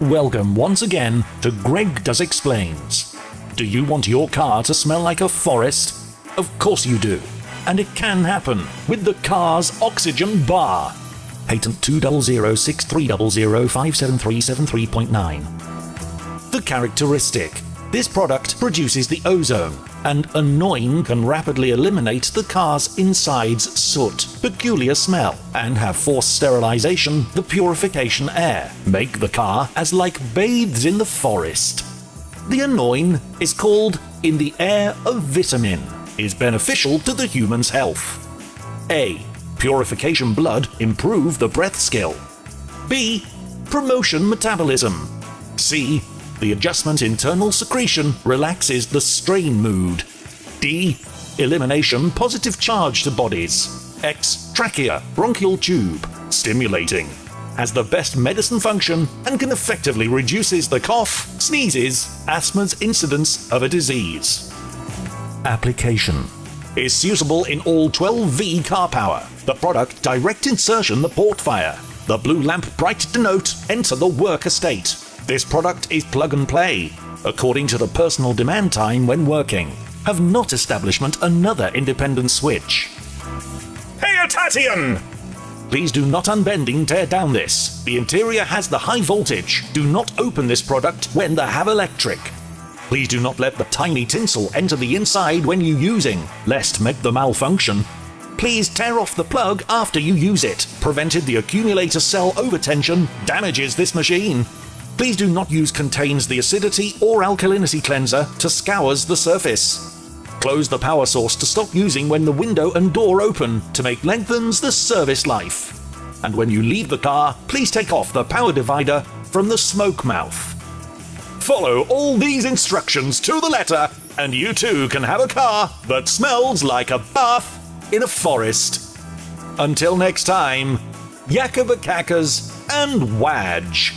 Welcome once again to Greg Does Explains. Do you want your car to smell like a forest? Of course you do. And it can happen with the car's oxygen bar. Patent 20063005737.9. The characteristic. This product produces the ozone, and Anoin can rapidly eliminate the car's inside's soot, peculiar smell, and have forced sterilization, the purification air, make the car as like bathes in the forest. The Anoin is called in the air a vitamin, is beneficial to the human's health. A. Purification blood improve the breath skill. B. Promotion metabolism. C. The adjustment internal secretion relaxes the strain mood. D. Elimination positive charge to bodies. X. Trachea, bronchial tube, stimulating. Has the best medicine function and can effectively reduces the cough, sneezes, asthma's incidence of a disease. Application is suitable in all 12V car power. The product direct insertion the port fire. The blue lamp bright denote enter the work estate. This product is plug and play, according to the personal demand time when working. Have not establishment another independent switch. Hey Tatian! Please do not unbending tear down this. The interior has the high voltage. Do not open this product when the have electric. Please do not let the tiny tinsel enter the inside when you using, lest make the malfunction. Please tear off the plug after you use it. Prevented the accumulator cell overtension damages this machine. Please do not use contains the acidity or alkalinity cleanser to scours the surface. Close the power source to stop using when the window and door open to make lengthens the service life. And when you leave the car, please take off the power divider from the smoke mouth. Follow all these instructions to the letter, and you too can have a car that smells like a bath in a forest. Until next time, Yakabakakas and Wadge.